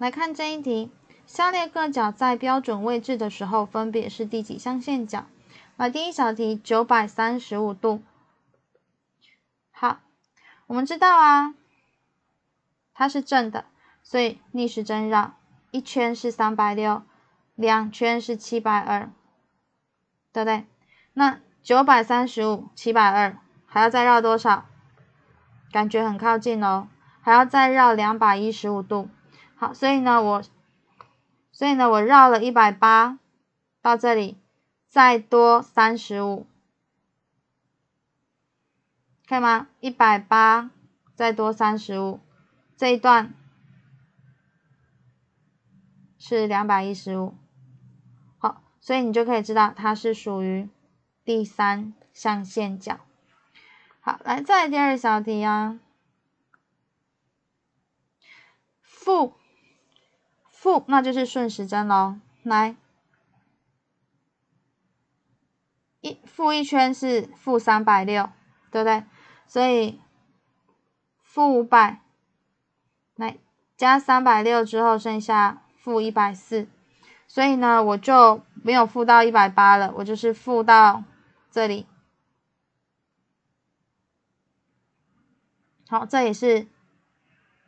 来看这一题，下列各角在标准位置的时候分别是第几象限角？啊，第一小题，九百三十五度。好，我们知道啊，它是正的，所以逆时针绕一圈是三百六，两圈是七百二，对不对？那九百三十五，七百二，还要再绕多少？感觉很靠近哦，还要再绕两百一十五度。好，所以呢，我，所以呢，我绕了一百八到这里，再多三十五，可以吗？一百八再多三十五，这一段是两百一十五。好，所以你就可以知道它是属于第三象限角。好，来再来第二小题啊，负负那就是顺时针喽。来，一负一圈是负三百六，对不对？所以负五百，来加三百六之后剩下负一百四，所以呢我就没有负到一百八了，我就是负到这里。好，这也是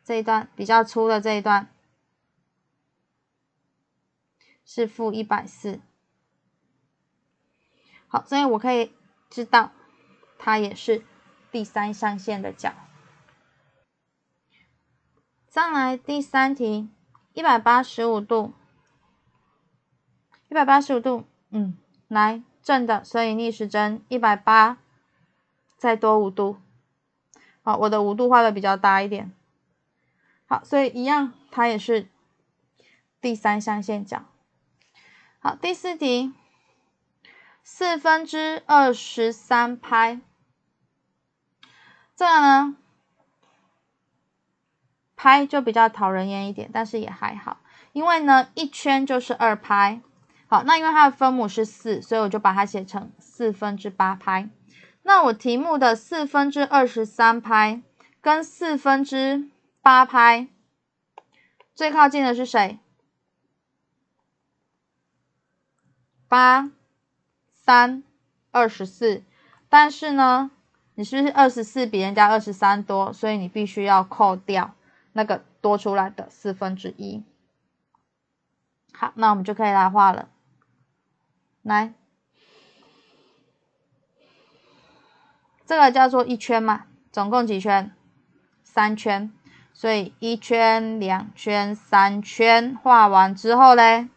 这一段比较粗的这一段，是负一百四。好，所以我可以知道它也是第三象限的角。再来第三题，一百八十五度，一百八十五度，嗯，来正的，所以逆时针一百八，再多五度。好，我的五度画的比较大一点。好，所以一样，它也是第三象限角。好，第四题，四分之二十三拍，这个呢，拍就比较讨人厌一点，但是也还好，因为呢，一圈就是二拍。好，那因为它的分母是四，所以我就把它写成四分之八拍。那我题目的四分之二十三拍跟四分之八拍最靠近的是谁？八三二十四，但是呢，你是不是二十四比人家二十三多？所以你必须要扣掉那个多出来的四分之一。好，那我们就可以来画了，来。这个叫做一圈嘛，总共几圈？三圈，所以一圈、两圈、三圈画完之后嘞，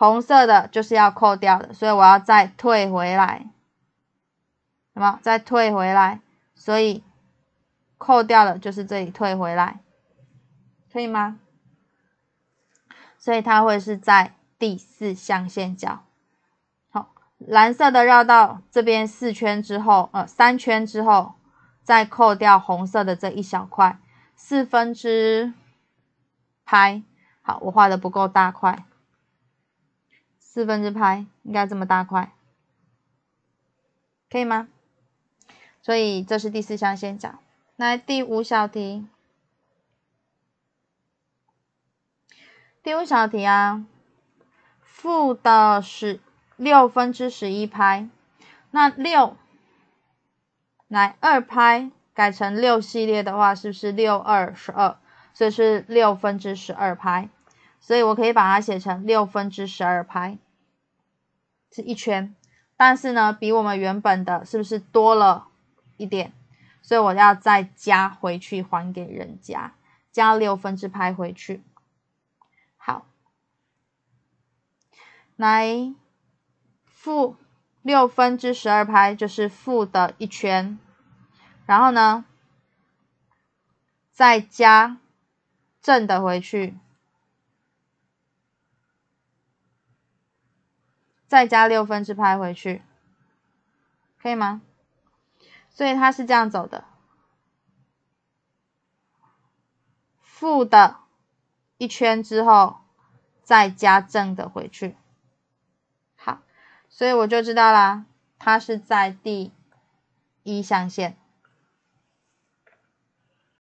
红色的就是要扣掉的，所以我要再退回来，什么？再退回来，所以扣掉的就是这里退回来，可以吗？所以它会是在第四象限角。好蓝色的绕到这边四圈之后，呃，三圈之后，再扣掉红色的这一小块，四分之拍。好，我画的不够大块，四分之拍应该这么大块，可以吗？所以这是第四象限角。来第五小题，第五小题啊，负的十。六分之十一拍，那六来二拍改成六系列的话，是不是六二十二？所以是六分之十二拍，所以我可以把它写成六分之十二拍，是一圈。但是呢，比我们原本的是不是多了一点？所以我要再加回去还给人家，加六分之拍回去。好，来。负六分之十二拍就是负的一圈，然后呢，再加正的回去，再加六分之拍回去，可以吗？所以它是这样走的，负的一圈之后，再加正的回去。好所以我就知道啦，它是在第一象限。